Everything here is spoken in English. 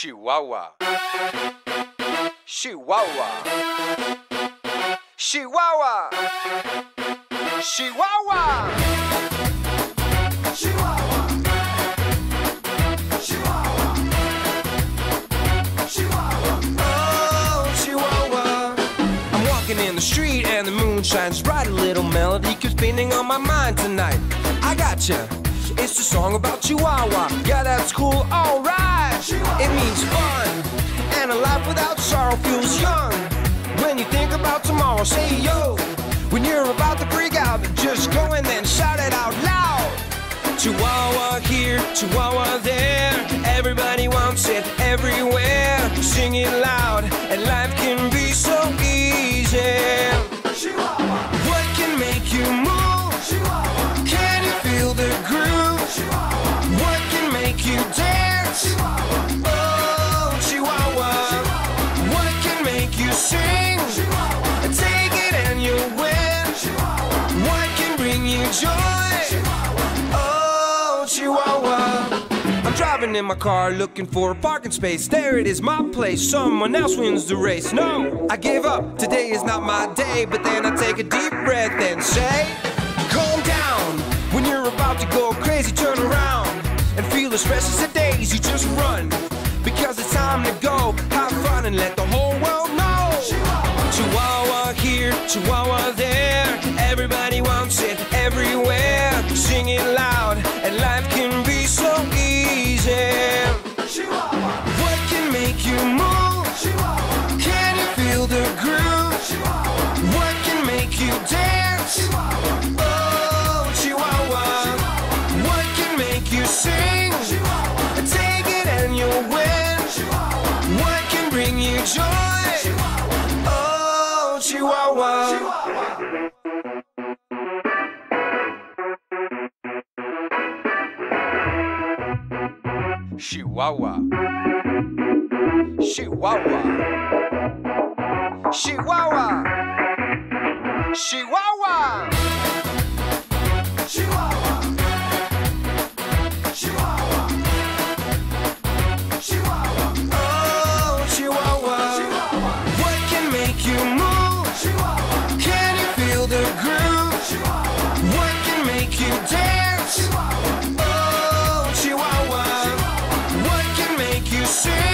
Chihuahua. Chihuahua. Chihuahua. Chihuahua. Chihuahua. Oh, Chihuahua. I'm walking in the street and the moon shines bright. A little melody keeps spinning on my mind tonight. I gotcha. It's a song about Chihuahua. Yeah, that's cool, alright. Means fun. And a life without sorrow feels young. When you think about tomorrow, say yo. When you're about to freak out, just go and then shout it out loud. Chihuahua here, Chihuahua there. Everybody wants it everywhere. Sing it loud, and life can be so easy. What can make you move? Can you feel the groove? What can make you dance? Oh, driving in my car looking for a parking space. There it is, my place. Someone else wins the race. No, I give up. Today is not my day. But then I take a deep breath and say, Calm down. When you're about to go crazy, turn around and feel as fresh as the days. You just run because it's time to go. Have fun and let the whole world know. Chihuahua here, Chihuahua there. Everybody can bring you joy? Oh, Chihuahua. Chihuahua. Chihuahua. Chihuahua. Chihuahua. see